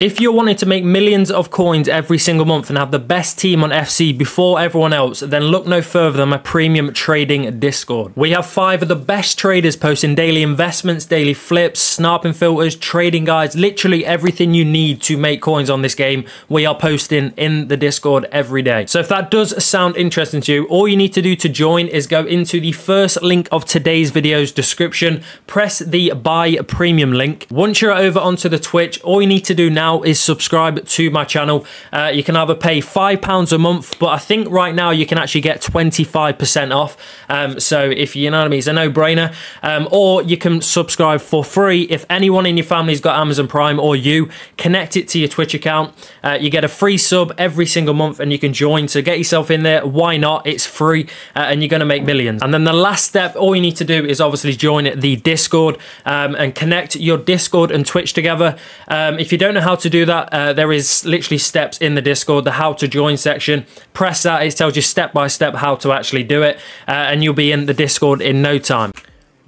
If you're wanting to make millions of coins every single month and have the best team on FC before everyone else, then look no further than my premium trading Discord. We have five of the best traders posting daily investments, daily flips, sniping filters, trading guides, literally everything you need to make coins on this game. We are posting in the Discord every day. So if that does sound interesting to you, all you need to do to join is go into the first link of today's video's description, press the buy premium link. Once you're over onto the Twitch, all you need to do now now is subscribe to my channel. Uh, you can either pay £5 a month, but I think right now you can actually get 25% off. Um, so if you know what I mean, it's a no-brainer. Um, or you can subscribe for free. If anyone in your family's got Amazon Prime or you, connect it to your Twitch account. Uh, you get a free sub every single month and you can join. So get yourself in there. Why not? It's free uh, and you're going to make millions. And then the last step, all you need to do is obviously join the Discord um, and connect your Discord and Twitch together. Um, if you don't know how to do that, uh, there is literally steps in the Discord, the how to join section. Press that, it tells you step by step how to actually do it, uh, and you'll be in the Discord in no time.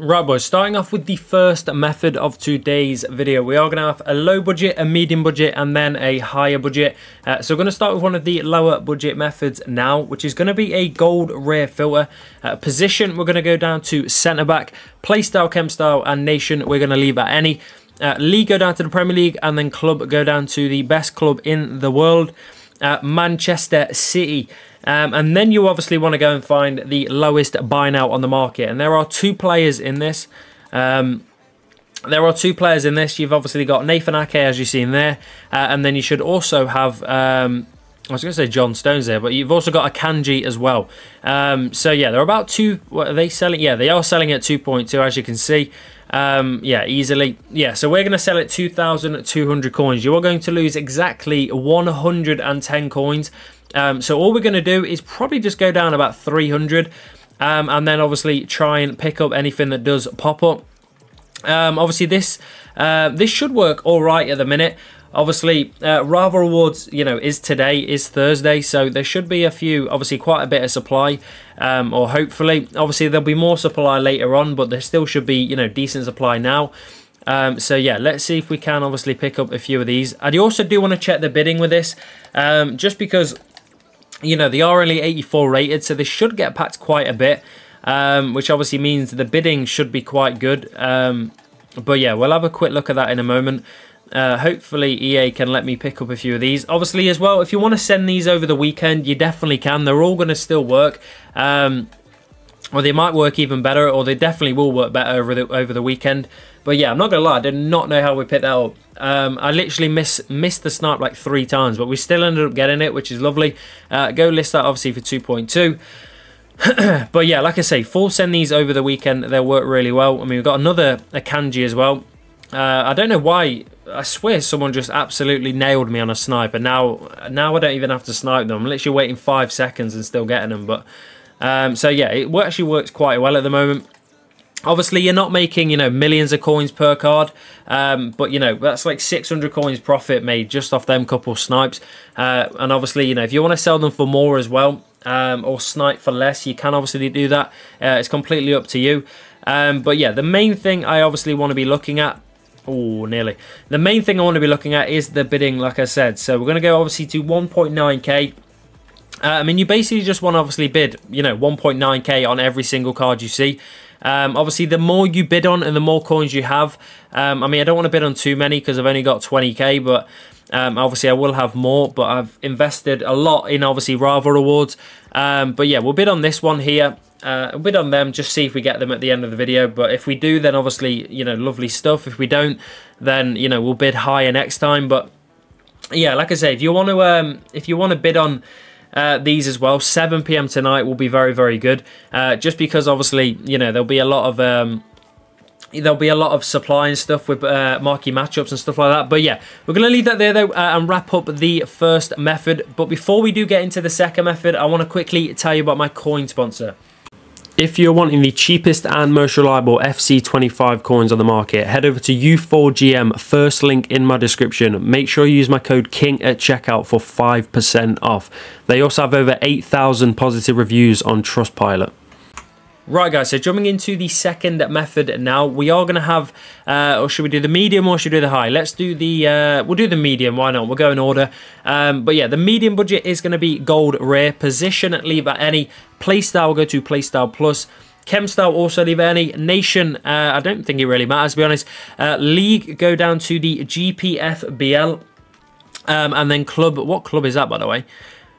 Right boys, starting off with the first method of today's video. We are going to have a low budget, a medium budget, and then a higher budget. Uh, so we're going to start with one of the lower budget methods now, which is going to be a gold rare filter. Uh, position, we're going to go down to centre back. Playstyle, chem style, and nation, we're going to leave at any. Uh, league go down to the Premier League, and then club go down to the best club in the world, uh, Manchester City. Um, and then you obviously want to go and find the lowest buy now on the market. And there are two players in this. Um, there are two players in this. You've obviously got Nathan Ake, as you've seen there. Uh, and then you should also have... Um, I was going to say John Stones there, but you've also got Akanji as well. Um, so yeah, they're about two. What are they selling? Yeah, they are selling at 2.2, as you can see. Um, yeah, easily. Yeah, so we're going to sell it 2,200 coins. You are going to lose exactly 110 coins. Um, so all we're going to do is probably just go down about 300. Um, and then obviously try and pick up anything that does pop up. Um, obviously this uh, this should work all right at the minute. Obviously, uh, Rival Rewards, you know, is today, is Thursday, so there should be a few, obviously quite a bit of supply, um, or hopefully, obviously there'll be more supply later on, but there still should be, you know, decent supply now. Um, so yeah, let's see if we can obviously pick up a few of these. I also do want to check the bidding with this, um, just because, you know, they are only 84 rated, so they should get packed quite a bit, um, which obviously means the bidding should be quite good. Um, but yeah, we'll have a quick look at that in a moment. Uh, hopefully EA can let me pick up a few of these. Obviously as well, if you want to send these over the weekend, you definitely can. They're all going to still work. Um, or they might work even better, or they definitely will work better over the, over the weekend. But yeah, I'm not going to lie, I did not know how we picked that up. Um, I literally miss, missed the snipe like three times, but we still ended up getting it, which is lovely. Uh, go list that obviously for 2.2. but yeah, like I say, full send these over the weekend. They'll work really well. I mean, we've got another Akanji as well. Uh, I don't know why. I swear someone just absolutely nailed me on a sniper. Now, now I don't even have to snipe them. I'm literally waiting five seconds and still getting them. But um, so yeah, it actually works quite well at the moment. Obviously, you're not making, you know, millions of coins per card, um, but, you know, that's like 600 coins profit made just off them couple snipes. Uh, and obviously, you know, if you want to sell them for more as well, um, or snipe for less, you can obviously do that. Uh, it's completely up to you. Um, but yeah, the main thing I obviously want to be looking at Oh, nearly. The main thing I want to be looking at is the bidding, like I said. So we're going to go obviously to 1.9k. Uh, I mean, you basically just want to obviously bid, you know, 1.9k on every single card you see. Um, obviously, the more you bid on and the more coins you have, um, I mean, I don't want to bid on too many because I've only got 20k, but um, obviously I will have more, but I've invested a lot in obviously Rival Rewards. Um, but yeah, we'll bid on this one here. Uh, a bit on them, just see if we get them at the end of the video. But if we do, then obviously, you know, lovely stuff. If we don't, then, you know, we'll bid higher next time. But yeah, like I say, if you want to, um, if you want to bid on uh, these as well, 7 p.m. tonight will be very, very good. Uh, just because obviously, you know, there'll be a lot of, um, there'll be a lot of supply and stuff with uh, marquee matchups and stuff like that. But yeah, we're going to leave that there though uh, and wrap up the first method. But before we do get into the second method, I want to quickly tell you about my coin sponsor. If you're wanting the cheapest and most reliable FC25 coins on the market, head over to U4GM, first link in my description. Make sure you use my code KING at checkout for 5% off. They also have over 8,000 positive reviews on Trustpilot. Right, guys, so jumping into the second method now, we are going to have, uh, or should we do the medium or should we do the high? Let's do the, uh, we'll do the medium, why not? We'll go in order. Um, but yeah, the medium budget is going to be gold rare, position, leave at any, playstyle, we'll go to playstyle plus. Chem style also leave any. Nation, uh, I don't think it really matters, to be honest. Uh, league, go down to the GPFBL. Um, and then club, what club is that, by the way?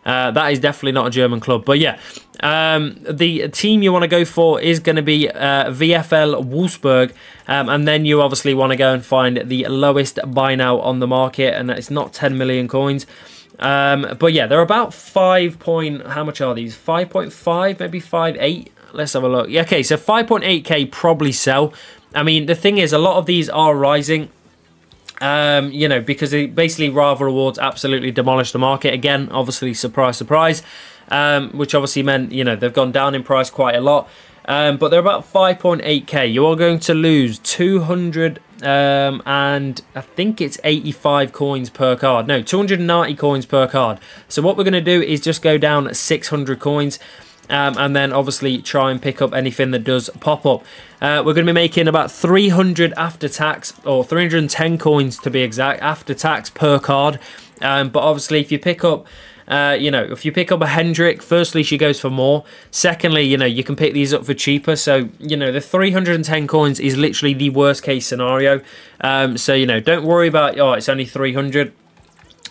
Uh, that is definitely not a German club. But yeah, um, the team you want to go for is going to be uh, VfL Wolfsburg. Um, and then you obviously want to go and find the lowest buy now on the market. And it's not 10 million coins. Um, but yeah, they're about 5 point, how much are these? 5.5, maybe 5.8? Let's have a look. Yeah, okay, so 5.8k probably sell. I mean, the thing is, a lot of these are rising. Um, you know, because they basically Rival Rewards absolutely demolished the market. Again, obviously, surprise, surprise. Um, which obviously meant, you know, they've gone down in price quite a lot. Um, but they're about 5.8k. You are going to lose 200 um, and I think it's 85 coins per card. No, 290 coins per card. So what we're going to do is just go down 600 coins. Um, and then obviously try and pick up anything that does pop up. Uh, we're going to be making about 300 after tax, or 310 coins to be exact, after tax per card. Um, but obviously, if you pick up uh, you know, if you pick up a Hendrich, firstly, she goes for more. Secondly, you know, you can pick these up for cheaper. So, you know, the 310 coins is literally the worst case scenario. Um, so, you know, don't worry about, oh, it's only 300.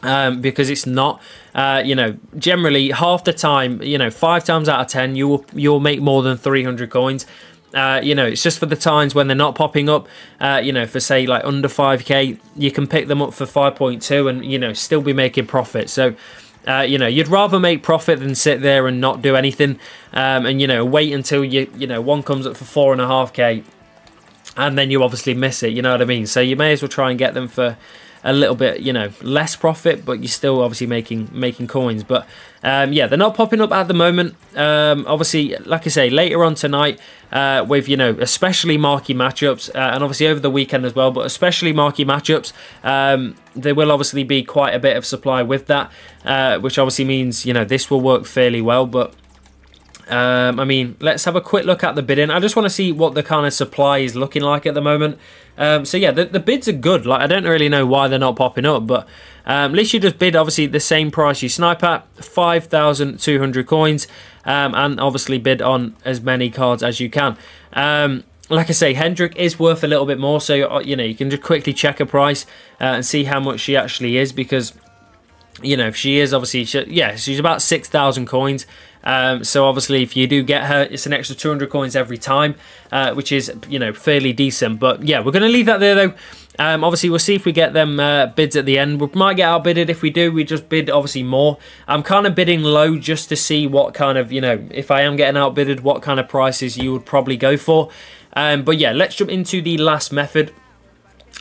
Um, because it's not, uh, you know, generally half the time, you know, five times out of ten, you will you'll make more than 300 coins. Uh, you know, it's just for the times when they're not popping up. Uh, you know, for say like under 5k, you can pick them up for 5.2 and you know still be making profit. So uh, you know, you'd rather make profit than sit there and not do anything, um, and you know, wait until you you know one comes up for four and a half k, and then you obviously miss it. You know what I mean? So you may as well try and get them for a little bit, you know, less profit, but you're still obviously making making coins. But um, yeah, they're not popping up at the moment. Um, obviously, like I say, later on tonight, uh, with you know, especially marquee matchups, uh, and obviously over the weekend as well, but especially marquee matchups, um, there will obviously be quite a bit of supply with that, uh, which obviously means you know this will work fairly well, but. Um, I mean, let's have a quick look at the bidding. I just want to see what the kind of supply is looking like at the moment. Um, so yeah, the, the, bids are good. Like I don't really know why they're not popping up, but um, at least you just bid obviously the same price you snipe at, 5,200 coins, um, and obviously bid on as many cards as you can. Um, like I say, Hendrich is worth a little bit more, so uh, you know you can just quickly check a price uh, and see how much she actually is because you know, if she is obviously, she, yeah, she's about 6,000 coins. Um, so obviously, if you do get her, it's an extra 200 coins every time, uh, which is, you know, fairly decent. But yeah, we're going to leave that there though. Um, obviously, we'll see if we get them uh, bids at the end. We might get outbidded. If we do, we just bid obviously more. I'm kind of bidding low just to see what kind of, you know, if I am getting outbidded, what kind of prices you would probably go for. Um, but yeah, let's jump into the last method.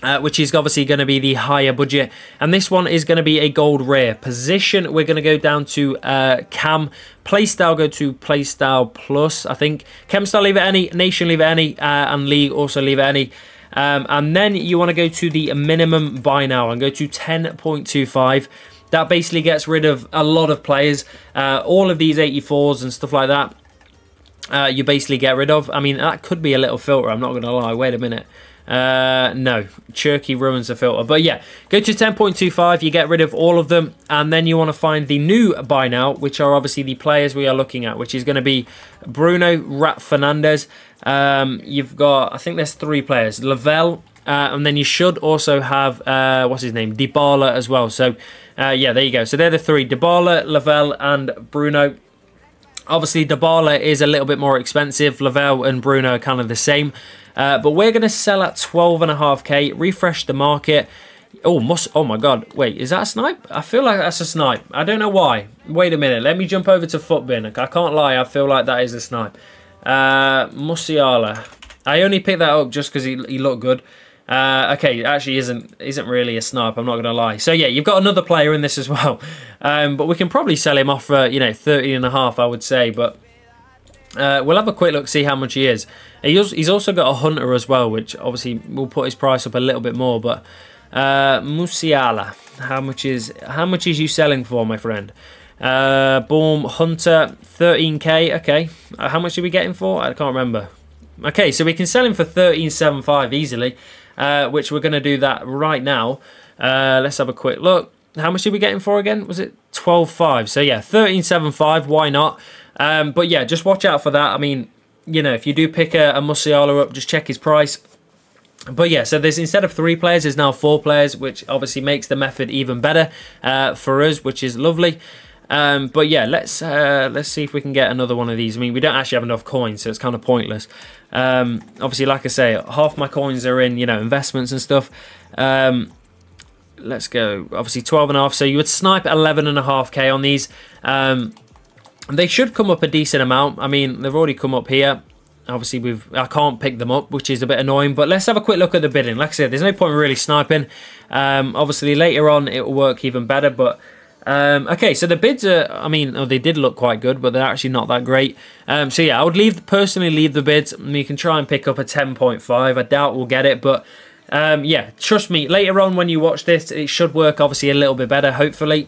Uh, which is obviously going to be the higher budget. And this one is going to be a gold rare. Position, we're going to go down to uh, CAM. Playstyle, go to Playstyle Plus, I think. Chem style, leave it any. Nation, leave it any. Uh, and League, also leave it any. Um, and then you want to go to the minimum buy now and go to 10.25. That basically gets rid of a lot of players. Uh, all of these 84s and stuff like that. Uh, you basically get rid of. I mean, that could be a little filter, I'm not going to lie. Wait a minute. Uh, no, Cherki ruins the filter. But yeah, go to 10.25, you get rid of all of them, and then you want to find the new buy now, which are obviously the players we are looking at, which is going to be Bruno Rat Fernandes. Um, you've got, I think there's three players, Lavelle, uh, and then you should also have, uh, what's his name, Dybala as well. So, uh, yeah, there you go. So they're the three, Dybala, Lavelle, and Bruno. Obviously, Dybala is a little bit more expensive. Lavelle and Bruno are kind of the same. Uh, but we're going to sell at 12.5k, refresh the market. Oh, must. Oh my God! Wait, is that a snipe? I feel like that's a snipe. I don't know why. Wait a minute. Let me jump over to Futbin. I can't lie. I feel like that is a snipe. Uh, Musiala. I only picked that up just because he, he looked good. Uh, okay, actually isn't isn't really a snipe. I'm not going to lie. So yeah, you've got another player in this as well, um, but we can probably sell him off for you know 13 and a half, I would say. But uh, we'll have a quick look, see how much he is. he's also got a hunter as well, which obviously will put his price up a little bit more. But uh, Musiala, how much is how much is you selling for, my friend? Uh, boom, Hunter, 13k. Okay, uh, how much are we getting for? I can't remember. Okay, so we can sell him for 13.75 easily, uh, which we're going to do that right now. Uh, let's have a quick look. How much did we get him for again? Was it 12.5? So yeah, 13.75. Why not? Um, but yeah, just watch out for that. I mean, you know, if you do pick a, a Musiala up, just check his price. But yeah, so there's instead of three players, there's now four players, which obviously makes the method even better uh, for us, which is lovely. Um, but yeah, let's uh, let's see if we can get another one of these. I mean, we don't actually have enough coins, so it's kind of pointless. Um, obviously, like I say, half my coins are in you know investments and stuff. Um, let's go. Obviously, 12 and a half. So you would snipe 11 and a half k on these. Um, they should come up a decent amount. I mean, they've already come up here. Obviously, we've I can't pick them up, which is a bit annoying. But let's have a quick look at the bidding. Like I said, there's no point really sniping. Um, obviously, later on it will work even better, but um, okay, so the bids are, I mean, oh, they did look quite good, but they're actually not that great. Um, so yeah, I would leave personally leave the bids. I you can try and pick up a 10.5. I doubt we'll get it, but um, yeah, trust me, later on when you watch this, it should work obviously a little bit better, hopefully.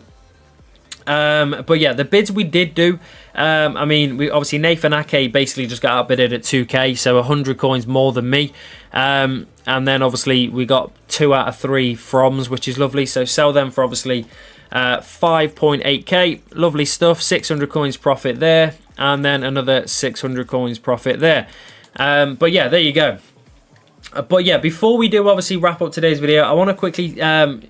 Um, but yeah, the bids we did do, um, I mean, we obviously Nathan Ake basically just got outbidded at 2k, so 100 coins more than me. Um, and then obviously we got two out of three Frohms, which is lovely. So sell them for obviously uh, 5.8k. Lovely stuff. 600 coins profit there. And then another 600 coins profit there. Um, but yeah, there you go. Uh, but yeah, before we do obviously wrap up today's video, I want to quickly um,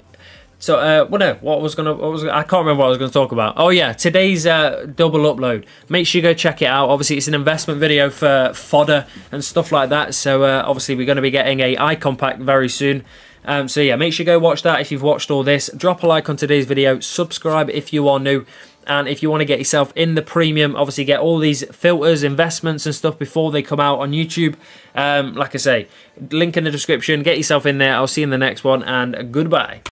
so, uh, no, what was gonna, what was I can't remember what I was gonna talk about. Oh yeah, today's uh, double upload. Make sure you go check it out. Obviously, it's an investment video for fodder and stuff like that. So, uh, obviously, we're gonna be getting a icon very soon. Um, so yeah, make sure you go watch that if you've watched all this. Drop a like on today's video. Subscribe if you are new. And if you want to get yourself in the premium, obviously get all these filters, investments and stuff before they come out on YouTube. Um, like I say, link in the description. Get yourself in there. I'll see you in the next one and goodbye.